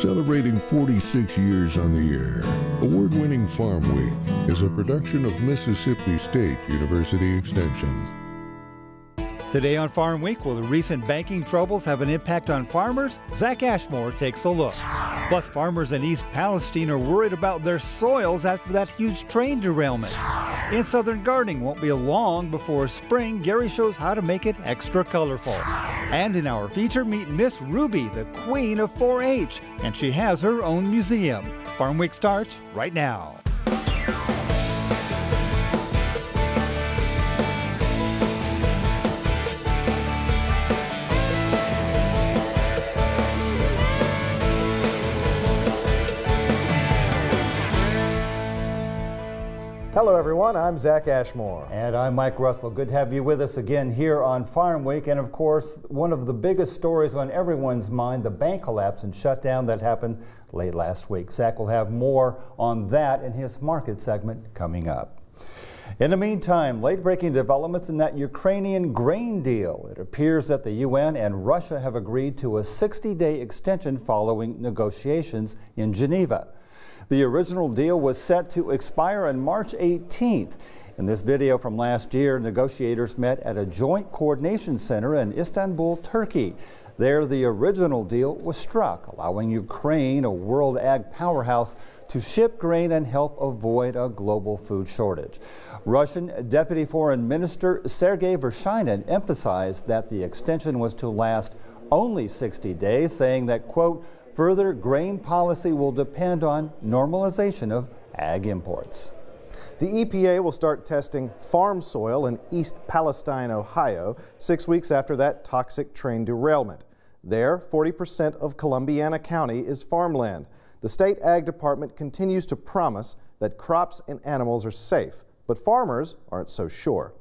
Celebrating 46 years on the air, award winning Farm Week is a production of Mississippi State University Extension. Today on Farm Week, will the recent banking troubles have an impact on farmers? Zac Ashmore takes a look. Plus, farmers in East Palestine are worried about their soils after that huge train derailment. In Southern Gardening, won't be long before spring. Gary shows how to make it extra colorful. And in our feature, meet Miss Ruby, the queen of 4 H, and she has her own museum. Farm Week starts right now. Hello, everyone. I'm Zac Ashmore. And I'm Mike Russell. Good to have you with us again here on Farm Week. And of course, one of the biggest stories on everyone's mind the bank collapse and shutdown that happened late last week. Zac will have more on that in his market segment coming up. In the meantime, late breaking developments in that Ukrainian grain deal. It appears that the UN and Russia have agreed to a 60 day extension following negotiations in Geneva. The original deal was set to expire on March 18th. In this video from last year, negotiators met at a joint coordination center in Istanbul, Turkey. There, the original deal was struck, allowing Ukraine, a world ag powerhouse, to ship grain and help avoid a global food shortage. Russian Deputy Foreign Minister Sergei Vershinin emphasized that the extension was to last only 60 days, saying that, quote, Further grain policy will depend on normalization of ag imports. The EPA will start testing farm soil in East Palestine, Ohio, six weeks after that toxic train derailment. There, 40% of Columbiana County is farmland. The state ag department continues to promise that crops and animals are safe, but farmers aren't so sure.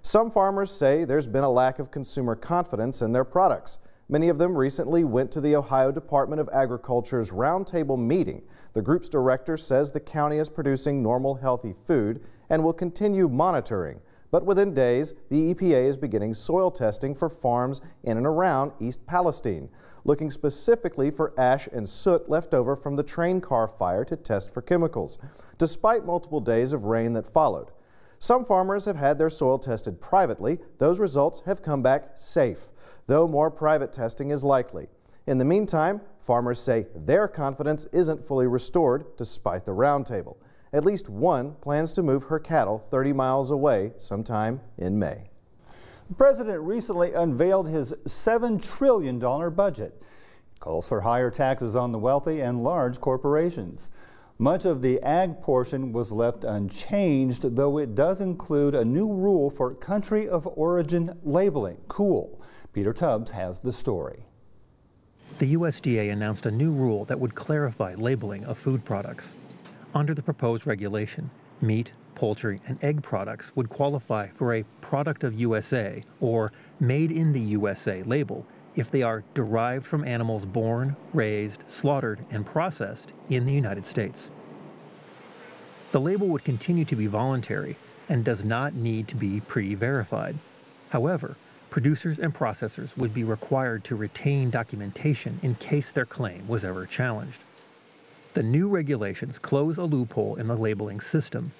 Some farmers say there's been a lack of consumer confidence in their products. Many of them recently went to the Ohio Department of Agriculture's roundtable meeting. The group's director says the county is producing normal, healthy food and will continue monitoring. But within days, the EPA is beginning soil testing for farms in and around East Palestine, looking specifically for ash and soot left over from the train car fire to test for chemicals, despite multiple days of rain that followed. Some farmers have had their soil tested privately. Those results have come back safe though more private testing is likely. In the meantime, farmers say their confidence isn't fully restored despite the roundtable. At least one plans to move her cattle 30 miles away sometime in May. The president recently unveiled his $7 trillion budget. Calls for higher taxes on the wealthy and large corporations. Much of the ag portion was left unchanged, though it does include a new rule for country of origin labeling, COOL. Peter Tubbs has the story. The USDA announced a new rule that would clarify labeling of food products. Under the proposed regulation, meat, poultry, and egg products would qualify for a Product of USA or Made in the USA label if they are derived from animals born, raised, slaughtered, and processed in the United States. The label would continue to be voluntary and does not need to be pre-verified. However, producers and processors would be required to retain documentation in case their claim was ever challenged. The new regulations close a loophole in the labeling system.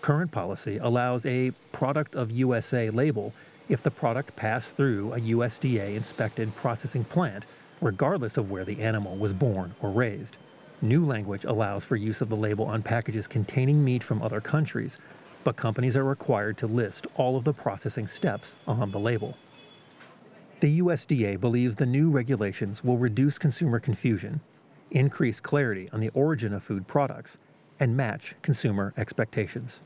Current policy allows a Product of USA label if the product passed through a USDA inspected processing plant, regardless of where the animal was born or raised. New language allows for use of the label on packages containing meat from other countries, but companies are required to list all of the processing steps on the label. The USDA believes the new regulations will reduce consumer confusion, increase clarity on the origin of food products, and match consumer expectations.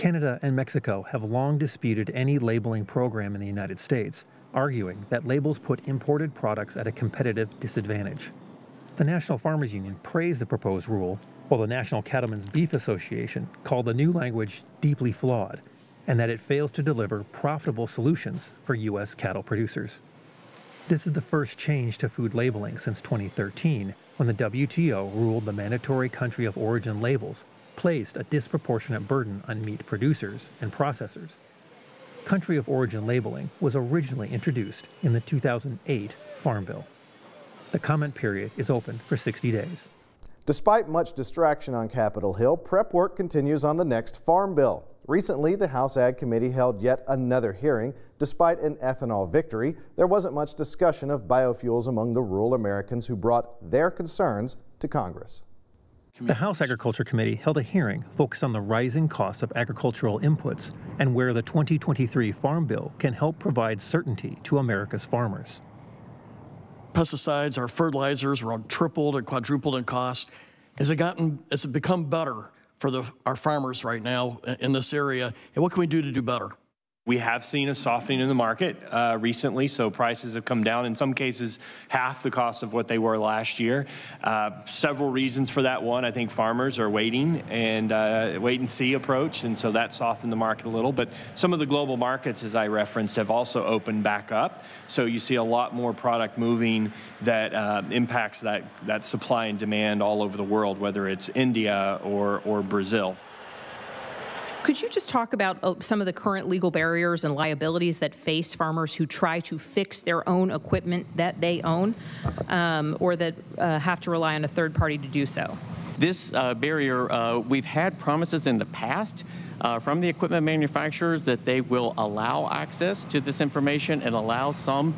Canada and Mexico have long disputed any labeling program in the United States, arguing that labels put imported products at a competitive disadvantage. The National Farmers Union praised the proposed rule, while the National Cattlemen's Beef Association called the new language deeply flawed and that it fails to deliver profitable solutions for U.S. cattle producers. This is the first change to food labeling since 2013, when the WTO ruled the mandatory country of origin labels placed a disproportionate burden on meat producers and processors. Country of origin labeling was originally introduced in the 2008 Farm Bill. The comment period is open for 60 days. Despite much distraction on Capitol Hill, prep work continues on the next Farm Bill. Recently, the House Ag Committee held yet another hearing. Despite an ethanol victory, there wasn't much discussion of biofuels among the rural Americans who brought their concerns to Congress. The House Agriculture Committee held a hearing focused on the rising costs of agricultural inputs and where the 2023 Farm Bill can help provide certainty to America's farmers. Pesticides, our fertilizers are tripled and quadrupled in cost. Has it gotten, has it become better for the, our farmers right now in this area? And what can we do to do better? We have seen a softening in the market uh, recently, so prices have come down, in some cases, half the cost of what they were last year. Uh, several reasons for that. One, I think farmers are waiting and uh, wait and see approach, and so that softened the market a little. But some of the global markets, as I referenced, have also opened back up. So you see a lot more product moving that uh, impacts that, that supply and demand all over the world, whether it's India or, or Brazil. Could you just talk about uh, some of the current legal barriers and liabilities that face farmers who try to fix their own equipment that they own um, or that uh, have to rely on a third party to do so? This uh, barrier, uh, we've had promises in the past uh, from the equipment manufacturers that they will allow access to this information and allow some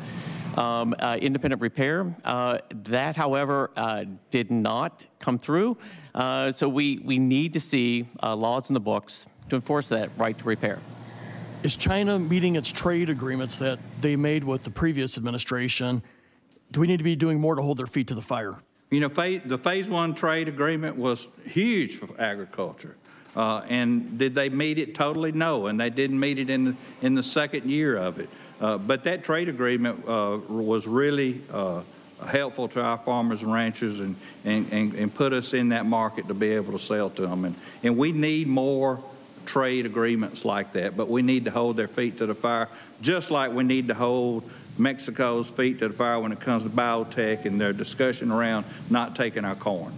um, uh, independent repair. Uh, that, however, uh, did not come through. so we, we need to see laws in the books to enforce that right to repair. Is China meeting its trade agreements that they made with the previous administration? Do we need to be doing more to hold their feet to the fire? You know, the phase one trade agreement was huge for agriculture. Uh, and did they meet it totally? No, and they didn't meet it in the, in the second year of it. Uh, but that trade agreement uh, was really uh, helpful to our farmers and ranchers and, and, and, and, put us in that market to be able to sell to them. And, and we need more trade agreements like that, but we need to hold their feet to the fire, just like we need to hold Mexico's feet to the fire when it comes to biotech and their discussion around not taking our corn.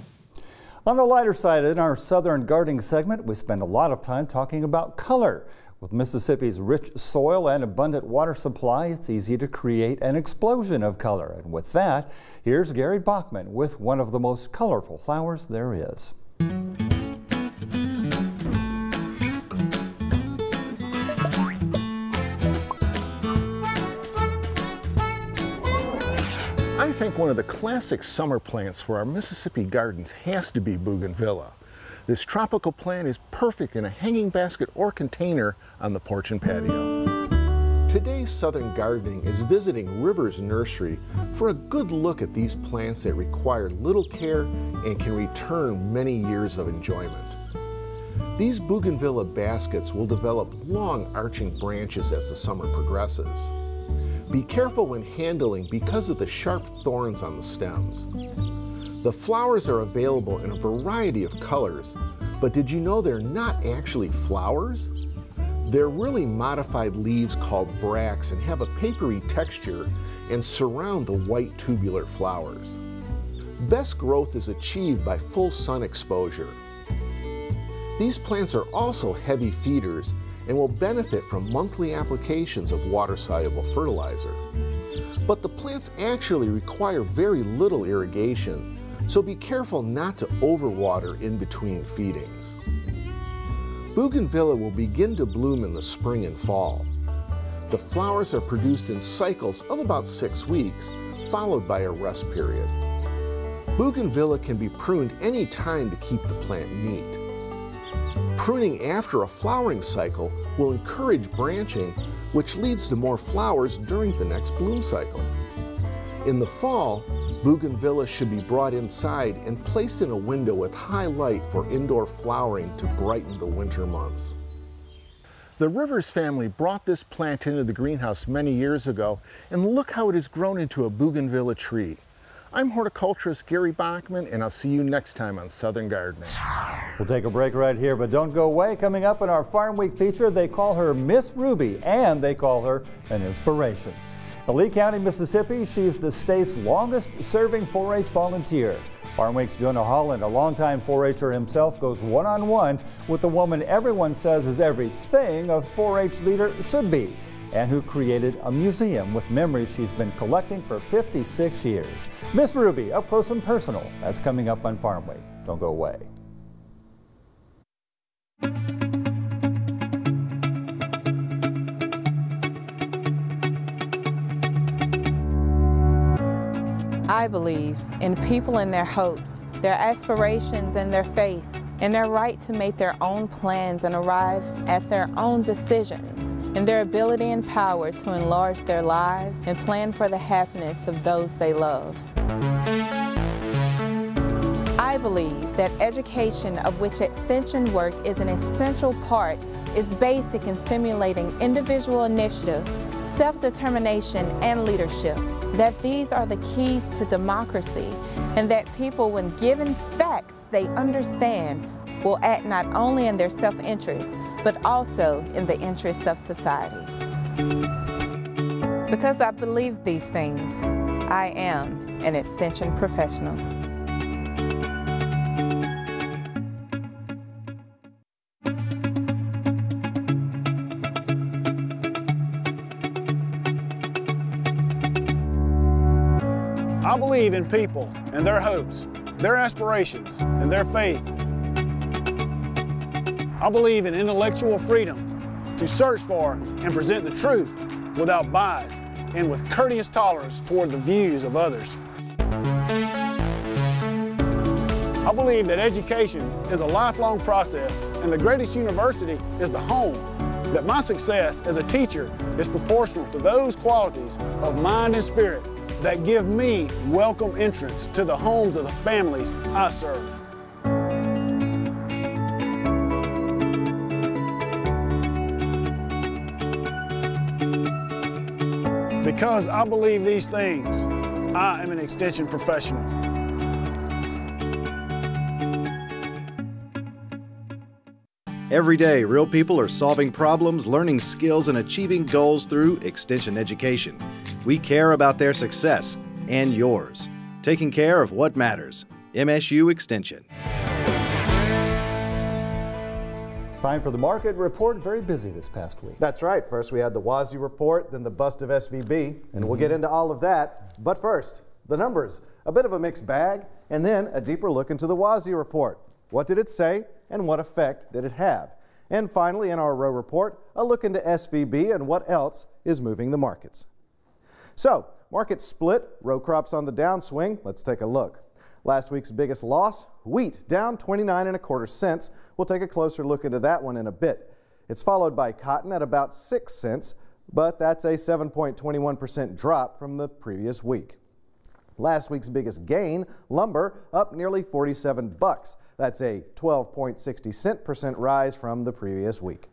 On the lighter side, in our Southern Gardening segment, we spend a lot of time talking about color. With Mississippi's rich soil and abundant water supply, it's easy to create an explosion of color. And with that, here's Gary Bachman with one of the most colorful flowers there is. Think one of the classic summer plants for our Mississippi gardens has to be bougainvillea. This tropical plant is perfect in a hanging basket or container on the porch and patio. Today's Southern Gardening is visiting Rivers Nursery for a good look at these plants that require little care and can return many years of enjoyment. These bougainvillea baskets will develop long arching branches as the summer progresses. Be careful when handling because of the sharp thorns on the stems. The flowers are available in a variety of colors, but did you know they're not actually flowers? They're really modified leaves called bracts and have a papery texture and surround the white tubular flowers. Best growth is achieved by full sun exposure. These plants are also heavy feeders and will benefit from monthly applications of water-soluble fertilizer. But the plants actually require very little irrigation, so be careful not to overwater in between feedings. Bougainvillea will begin to bloom in the spring and fall. The flowers are produced in cycles of about six weeks, followed by a rest period. Bougainvillea can be pruned any time to keep the plant neat. Pruning after a flowering cycle will encourage branching, which leads to more flowers during the next bloom cycle. In the fall, bougainvillea should be brought inside and placed in a window with high light for indoor flowering to brighten the winter months. The Rivers family brought this plant into the greenhouse many years ago, and look how it has grown into a bougainvillea tree. I'm horticulturist Gary Bachman, and I'll see you next time on Southern Gardening. We'll take a break right here, but don't go away. Coming up in our Farm Week feature, they call her Miss Ruby, and they call her an inspiration. In Lee County, Mississippi, she's the state's longest serving 4-H volunteer. Farm Week's Jonah Holland, a longtime 4-H'er himself, goes one-on-one -on -one with the woman everyone says is everything a 4-H leader should be. And who created a museum with memories she's been collecting for 56 years. Miss Ruby, up close and personal. That's coming up on Farm Week. Don't go away. I believe in people and their hopes, their aspirations and their faith, and their right to make their own plans and arrive at their own decisions, in their ability and power to enlarge their lives and plan for the happiness of those they love. I believe that education, of which extension work is an essential part, is basic in stimulating individual initiative, self-determination, and leadership that these are the keys to democracy and that people, when given facts they understand, will act not only in their self-interest, but also in the interest of society. Because I believe these things, I am an extension professional. Believe in people and their hopes, their aspirations, and their faith. I believe in intellectual freedom to search for and present the truth without bias and with courteous tolerance toward the views of others. I believe that education is a lifelong process and the greatest university is the home. That my success as a teacher is proportional to those qualities of mind and spirit that give me welcome entrance to the homes of the families I serve. Because I believe these things, I am an extension professional. Every day, real people are solving problems, learning skills, and achieving goals through Extension education. We care about their success and yours, taking care of what matters. MSU Extension. Time for the market report. Very busy this past week. That's right. First, we had the WASDE report, then the bust of SVB, and mm-hmm. we'll get into all of that. But first, the numbers. A bit of a mixed bag, and then a deeper look into the WASDE report. What did it say, and what effect did it have? And finally, in our row report, a look into SVB and what else is moving the markets. So, market split, row crops on the downswing. Let's take a look. Last week's biggest loss, wheat, down 29 and a quarter cents. We'll take a closer look into that one in a bit. It's followed by cotton at about 6 cents, but that's a 7.21% drop from the previous week. Last week's biggest gain, lumber, up nearly 47 bucks. That's a 12.60 cent percent rise from the previous week.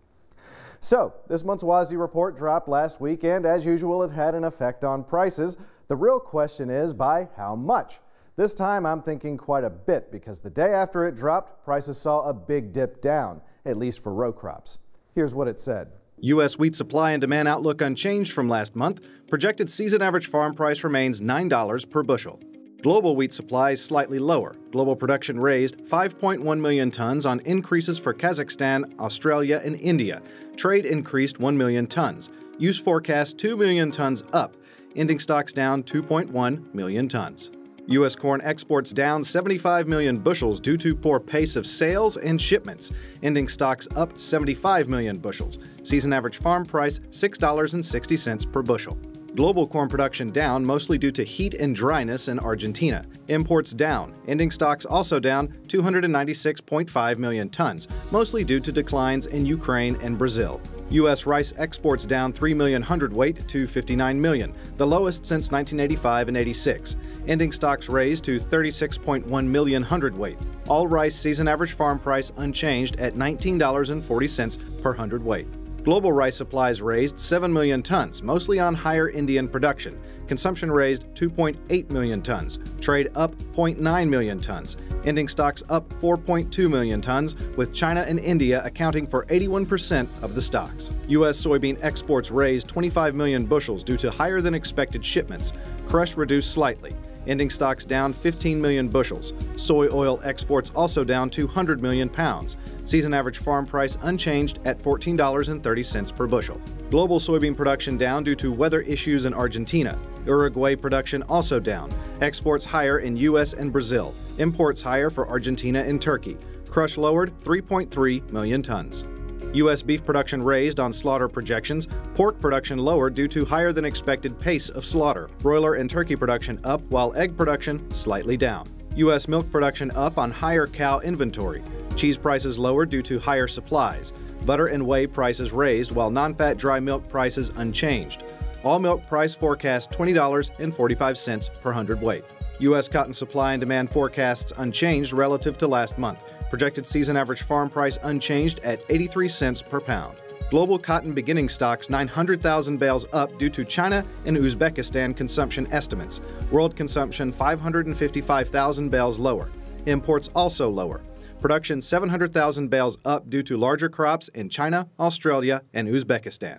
So, this month's WASDE report dropped last week, and as usual, it had an effect on prices. The real question is by how much? This time I'm thinking quite a bit because the day after it dropped, prices saw a big dip down, at least for row crops. Here's what it said. U.S. wheat supply and demand outlook unchanged from last month. Projected season average farm price remains $9 per bushel. Global wheat supply is slightly lower. Global production raised 5.1 million tons on increases for Kazakhstan, Australia, and India. Trade increased 1 million tons. Use forecast 2 million tons up. Ending stocks down 2.1 million tons. U.S. corn exports down 75 million bushels due to poor pace of sales and shipments. Ending stocks up 75 million bushels. Season average farm price $6.60 per bushel. Global corn production down mostly due to heat and dryness in Argentina. Imports down, ending stocks also down 296.5 million tons, mostly due to declines in Ukraine and Brazil. U.S. rice exports down 3 million hundredweight to 59 million, the lowest since 1985 and 86. Ending stocks raised to 36.1 million hundredweight. All rice season average farm price unchanged at $19.40 per hundredweight. Global rice supplies raised 7 million tons, mostly on higher Indian production. Consumption raised 2.8 million tons. Trade up 0.9 million tons. Ending stocks up 4.2 million tons, with China and India accounting for 81% of the stocks. U.S. soybean exports raised 25 million bushels due to higher than expected shipments. Crush reduced slightly ending stocks down 15 million bushels. Soy oil exports also down 200 million pounds. Season average farm price unchanged at $14.30 per bushel. Global soybean production down due to weather issues in Argentina. Uruguay production also down. Exports higher in U.S. and Brazil. Imports higher for Argentina and Turkey. Crush lowered 3.3 million tons. U.S. beef production raised on slaughter projections, pork production lowered due to higher than expected pace of slaughter, broiler and turkey production up while egg production slightly down. U.S. milk production up on higher cow inventory, cheese prices lowered due to higher supplies, butter and whey prices raised while non fat dry milk prices unchanged. All milk price forecast $20.45 per hundredweight. U.S. cotton supply and demand forecasts unchanged relative to last month. Projected season average farm price unchanged at 83 cents per pound. Global cotton beginning stocks 900,000 bales up due to China and Uzbekistan consumption estimates. World consumption 555,000 bales lower. Imports also lower. Production 700,000 bales up due to larger crops in China, Australia, and Uzbekistan.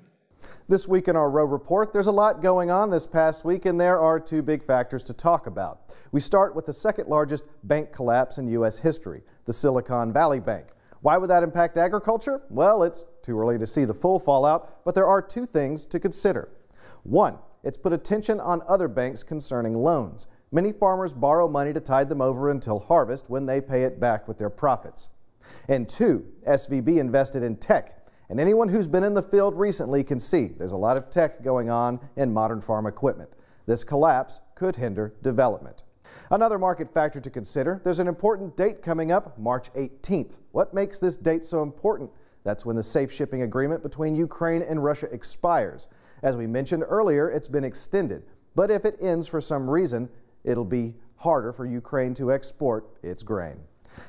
This week in our row report, there's a lot going on this past week, and there are two big factors to talk about. We start with the second largest bank collapse in U.S. history, the Silicon Valley Bank. Why would that impact agriculture? Well, it's too early to see the full fallout, but there are two things to consider. One, it's put attention on other banks concerning loans. Many farmers borrow money to tide them over until harvest when they pay it back with their profits. And two, SVB invested in tech and anyone who's been in the field recently can see there's a lot of tech going on in modern farm equipment. This collapse could hinder development. Another market factor to consider, there's an important date coming up, March 18th. What makes this date so important? That's when the safe shipping agreement between Ukraine and Russia expires. As we mentioned earlier, it's been extended. But if it ends for some reason, it'll be harder for Ukraine to export its grain.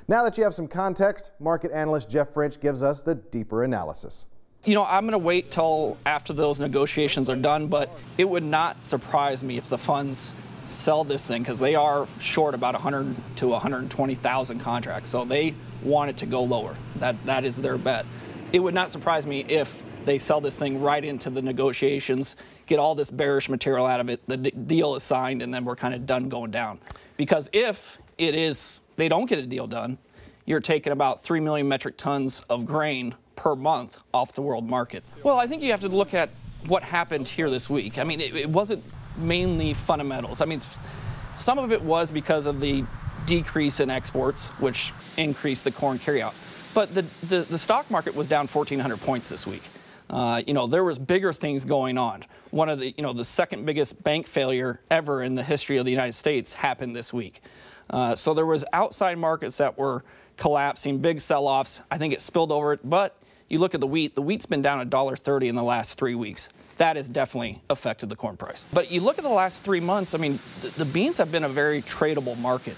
Now that you have some context, market analyst Jeff French gives us the deeper analysis. You know, I'm going to wait till after those negotiations are done, but it would not surprise me if the funds sell this thing because they are short about 100 to 120,000 contracts. So they want it to go lower. That that is their bet. It would not surprise me if they sell this thing right into the negotiations, get all this bearish material out of it, the deal is signed, and then we're kind of done going down. Because if it is they don't get a deal done, you're taking about 3 million metric tons of grain per month off the world market. Well, I think you have to look at what happened here this week. I mean, it, it wasn't mainly fundamentals. I mean, some of it was because of the decrease in exports, which increased the corn carryout. But the, the, the stock market was down 1,400 points this week. Uh, you know, there was bigger things going on. One of the, you know, the second biggest bank failure ever in the history of the United States happened this week. Uh, so there was outside markets that were collapsing, big sell-offs. I think it spilled over. It, but you look at the wheat, the wheat's been down $1.30 in the last three weeks. That has definitely affected the corn price. But you look at the last three months, I mean, the, the beans have been a very tradable market.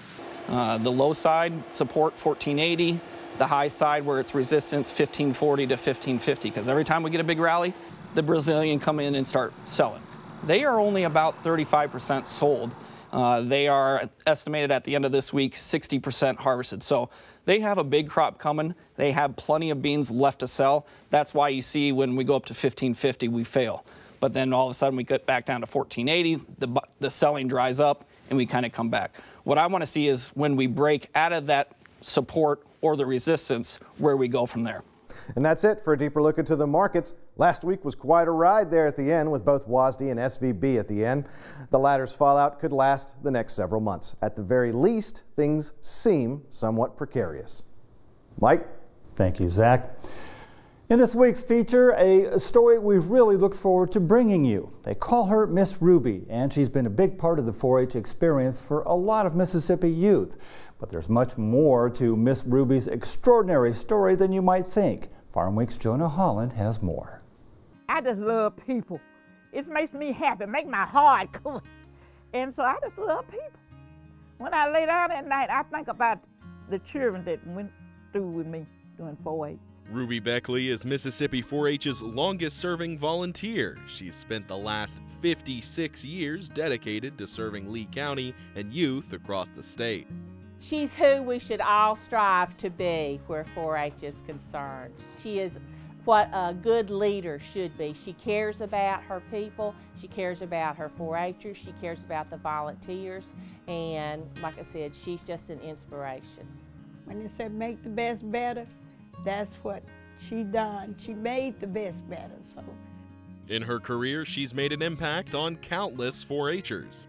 Uh, the low side support 1480, the high side where it's resistance 1540 to 1550, because every time we get a big rally, the Brazilian come in and start selling. They are only about 35% sold uh, they are estimated at the end of this week 60% harvested. So they have a big crop coming. They have plenty of beans left to sell. That's why you see when we go up to 1550, we fail. But then all of a sudden we get back down to 1480, the, the selling dries up, and we kind of come back. What I want to see is when we break out of that support or the resistance, where we go from there. And that's it for a deeper look into the markets. Last week was quite a ride there at the end with both WASDE and SVB at the end. The latter's fallout could last the next several months. At the very least, things seem somewhat precarious. Mike? Thank you, Zac. In this week's feature, a story we really look forward to bringing you. They call her Miss Ruby, and she's been a big part of the 4 H experience for a lot of Mississippi youth. But there's much more to Miss Ruby's extraordinary story than you might think. Farm Week's Jonah Holland has more. I just love people. It makes me happy, make my heart cool. And so I just love people. When I lay down at night, I think about the children that went through with me doing 4 H. Ruby Beckley is Mississippi 4 H's longest serving volunteer. She's spent the last 56 years dedicated to serving Lee County and youth across the state. She's who we should all strive to be where 4 H is concerned. She is what a good leader should be. She cares about her people, she cares about her 4 Hers, she cares about the volunteers, and like I said, she's just an inspiration. When they said make the best better, that's what she done. She made the best better. So In her career, she's made an impact on countless 4 Hers.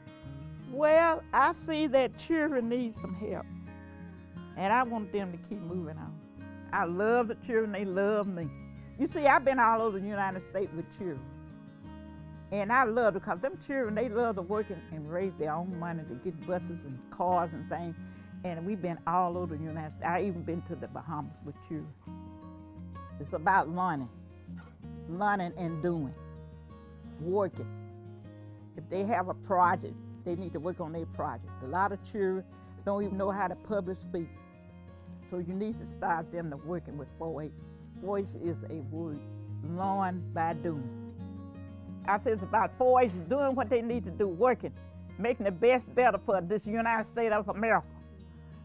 Well, I see that children need some help, and I want them to keep moving on. I love the children, they love me. You see, I've been all over the United States with children. And I love it because them children, they love to work and, and raise their own money to get buses and cars and things. And we've been all over the United States. I even been to the Bahamas with you. It's about learning, learning and doing, working. If they have a project, they need to work on their project. A lot of children don't even know how to public speak. So you need to start them to working with 4-H. 4-H is a word, learn by doing. I said it's about 4-H doing what they need to do, working, making the best better for this United States of America.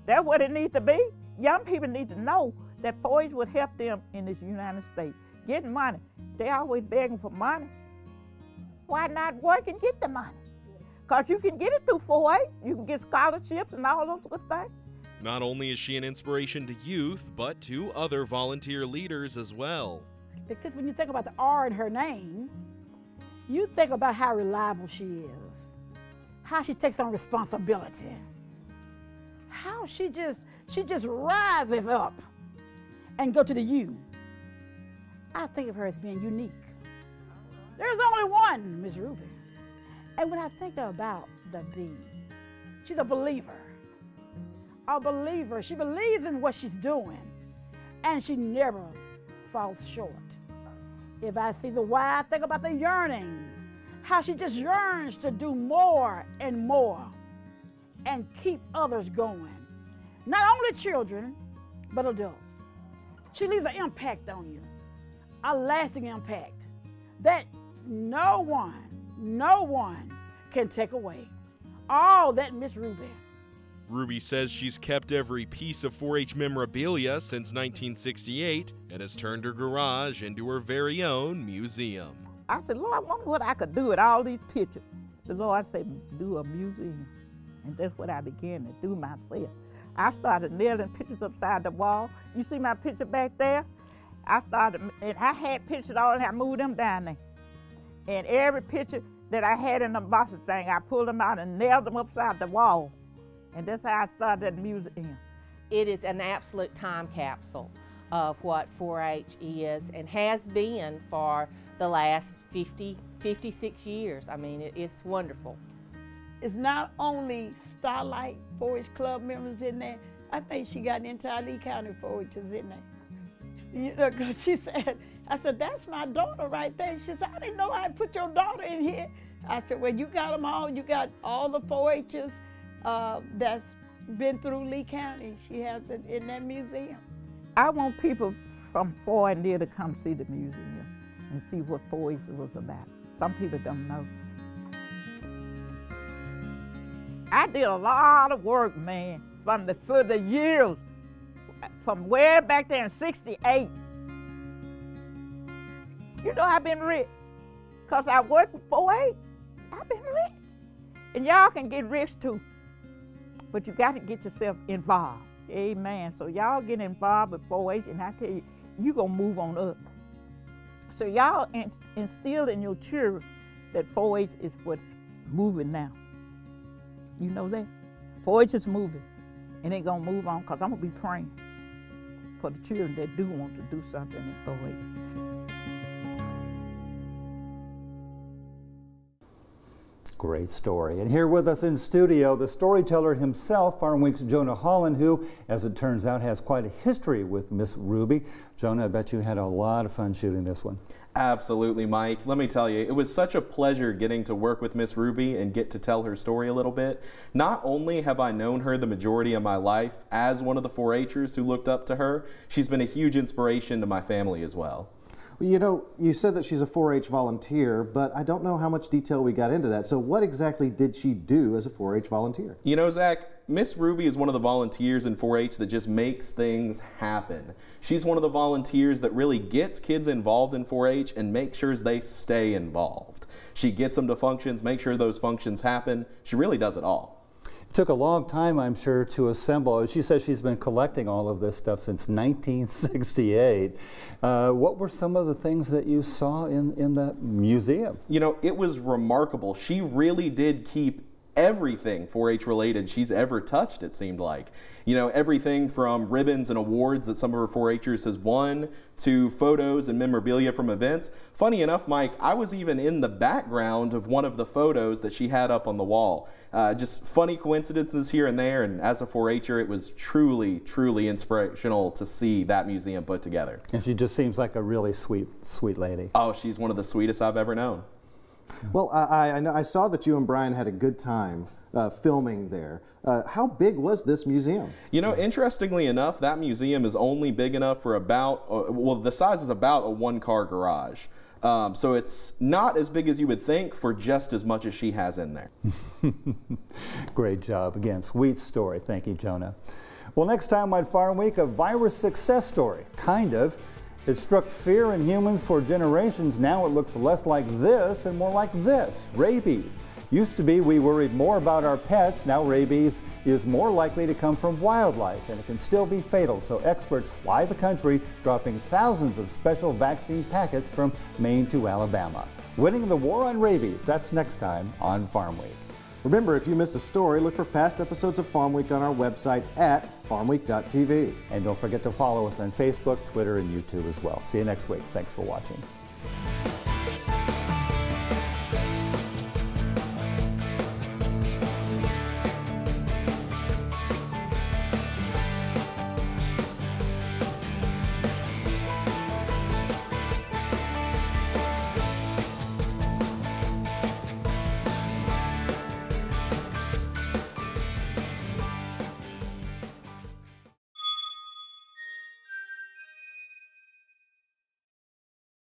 That's what it needs to be. Young people need to know that 4-H would help them in this United States. Getting money. They always begging for money. Why not work and get the money? Because you can get it through 4-H. You can get scholarships and all those good things. Not only is she an inspiration to youth, but to other volunteer leaders as well. Because when you think about the R in her name, you think about how reliable she is, how she takes on responsibility, how she just she just rises up and go to the U. I think of her as being unique. There's only one, Miss Ruby. And when I think about the B, she's a believer a believer. She believes in what she's doing, and she never falls short. If I see the why, I think about the yearning, how she just yearns to do more and more and keep others going. Not only children, but adults. She leaves an impact on you, a lasting impact that no one, no one can take away. All that Miss Ruby Ruby says she's kept every piece of 4 H memorabilia since 1968 and has turned her garage into her very own museum. I said, Lord, I wonder what I could do with all these pictures. The Lord said, do a museum. And that's what I began to do myself. I started nailing pictures upside the wall. You see my picture back there? I started, and I had pictures all, and I moved them down there. And every picture that I had in the box thing, I pulled them out and nailed them upside the wall. And that's how I started the museum. It is an absolute time capsule of what 4-H is and has been for the last 50, 56 years. I mean, it, it's wonderful. It's not only Starlight 4-H Club members in there. I think she got the entire Lee County 4-Hers in there. You know, cause she said, I said, that's my daughter right there. She said, I didn't know I'd put your daughter in here. I said, well, you got them all. You got all the 4-Hers uh, that's been through Lee County. She has it in that museum. I want people from far and near to come see the museum and see what 4-H was about. Some people don't know. I did a lot of work, man, from the for the years, from way back there in '68. You know I've been rich, cause I worked with 4-H. I've been rich, and y'all can get rich too. But you got to get yourself involved. Amen. So y'all get involved with 4-H, and I tell you, you're going to move on up. So y'all instill in your children that 4-H is what's moving now. You know that? 4-H is moving, and it's going to move on because I'm going to be praying for the children that do want to do something in 4-H. Great story. And here with us in studio, the storyteller himself, Farm Week's Jonah Holland, who, as it turns out, has quite a history with Miss Ruby. Jonah, I bet you had a lot of fun shooting this one. Absolutely, Mike. Let me tell you, it was such a pleasure getting to work with Miss Ruby and get to tell her story a little bit. Not only have I known her the majority of my life as one of the 4-Hers who looked up to her, she's been a huge inspiration to my family as well. You know, you said that she's a 4-H volunteer, but I don't know how much detail we got into that. So what exactly did she do as a 4-H volunteer? You know, Zac, Miss Ruby is one of the volunteers in 4-H that just makes things happen. She's one of the volunteers that really gets kids involved in 4-H and makes sure they stay involved. She gets them to functions, makes sure those functions happen. She really does it all. It took a long time, I'm sure, to assemble. She says she's been collecting all of this stuff since 1968. Uh, what were some of the things that you saw in, in that museum? You know, it was remarkable. She really did keep everything 4-H related she's ever touched, it seemed like. You know, everything from ribbons and awards that some of her 4-Hers has won to photos and memorabilia from events. Funny enough, Mike, I was even in the background of one of the photos that she had up on the wall. Uh, just funny coincidences here and there, and as a 4-Her, it was truly, truly inspirational to see that museum put together. And she just seems like a really sweet, sweet lady. Oh, she's one of the sweetest I've ever known. Well, I, I, I, saw that you and Brian had a good time uh, filming there. Uh, how big was this museum? You know, interestingly enough, that museum is only big enough for about, uh, well, the size is about a one car garage. Um, so it's not as big as you would think for just as much as she has in there. Great job. Again, sweet story. Thank you, Jonah. Well, next time on Farm Week, a virus success story. Kind of. It struck fear in humans for generations. Now it looks less like this and more like this rabies. Used to be we worried more about our pets. Now rabies is more likely to come from wildlife and it can still be fatal. So experts fly the country dropping thousands of special vaccine packets from Maine to Alabama. Winning the war on rabies, that's next time on Farm Week. Remember, if you missed a story, look for past episodes of Farm Week on our website at farmweek.tv. And don't forget to follow us on Facebook, Twitter, and YouTube as well. See you next week. Thanks for watching.